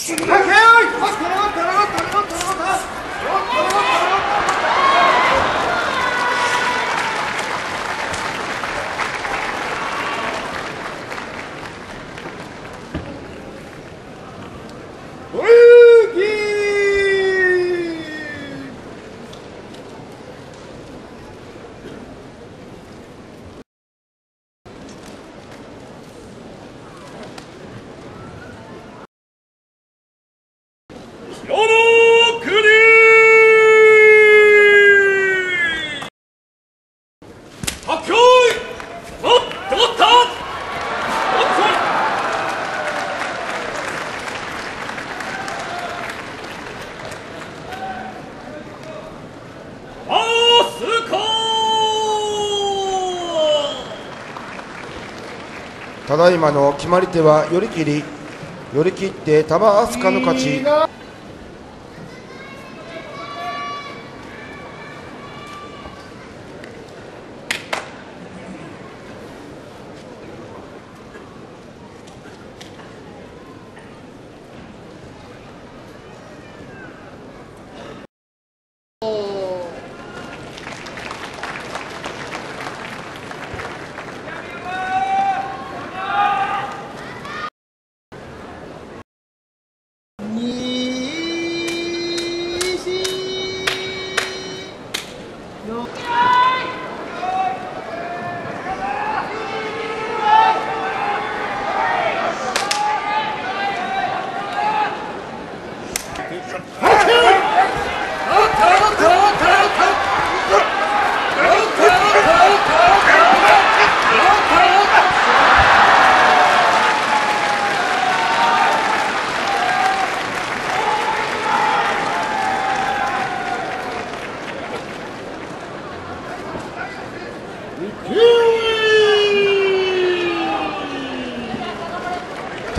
Shit! ただいまの決まり手は寄り切り。寄り切って玉飛鳥の勝ち。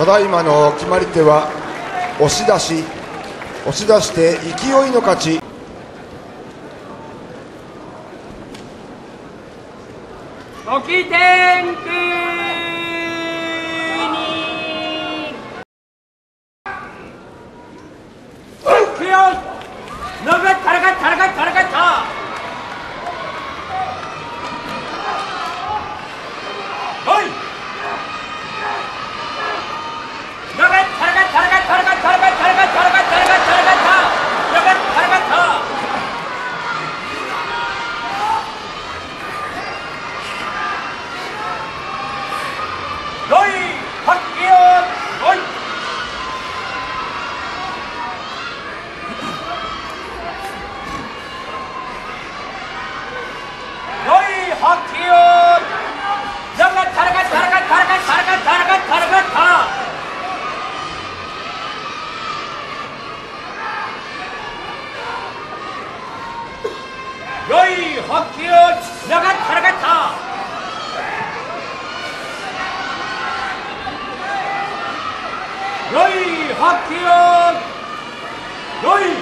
ただいまの決まり手は押し出し。押し出して勢いの勝ち。時天空 헛기어 지나간 타라 같 아. 여이 학기역 여이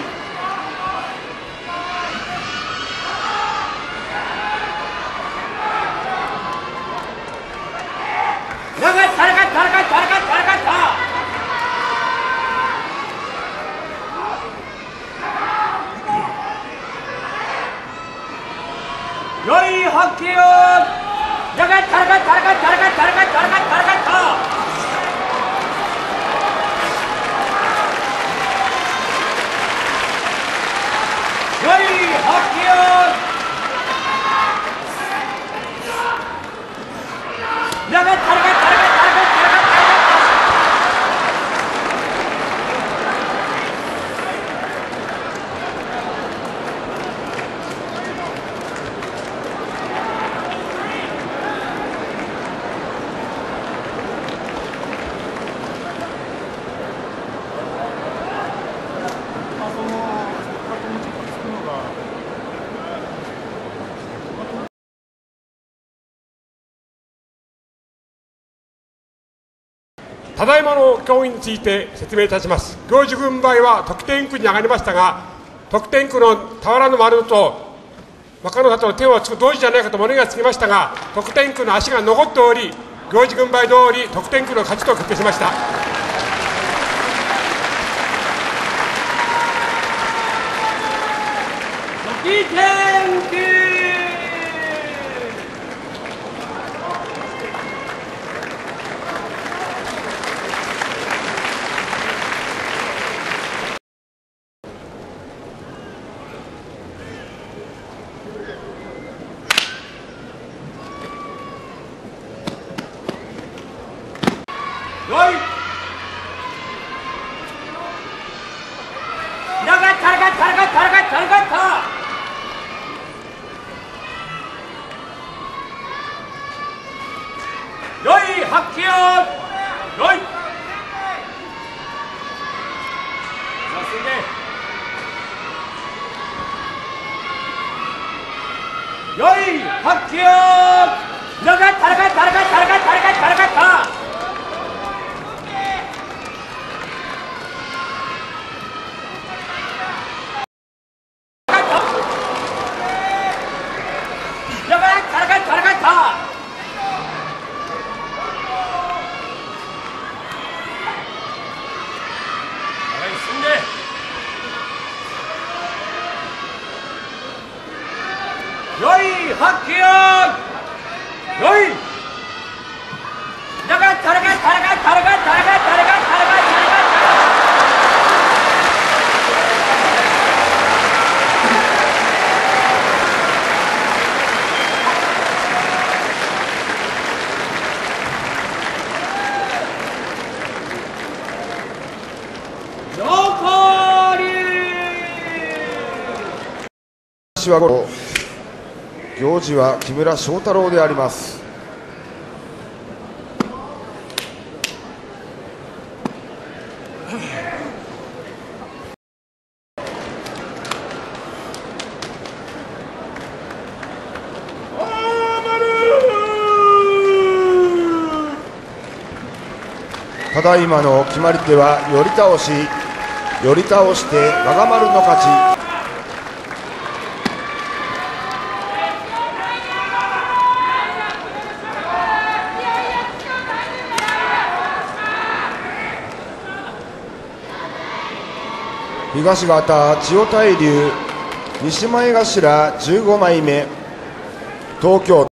की हक की ओर। जगह थरक थरक थरक थरक थरक थरक ただいまの教員について説明いたします。行事軍配は得点区に上がりましたが得点区の俵の丸と若の里の手をつく同時じゃないかと物がつきましたが得点区の足が残っており行事軍配通り得点区の勝ちと決定しました。区よい発揮よよいさすがよい発揮よ長いタラカタラカタラカタラカタラカタやばいからかいからかいたはい進んでよい発揮よよいだからたらかいたらかいたらかいたらかいたらかいたらかいたらかい残り私は行司は木村翔太郎でありますただいまの決まり手は寄り倒し寄り倒して我が丸の勝ち東方千代大龍西前頭15枚目東京都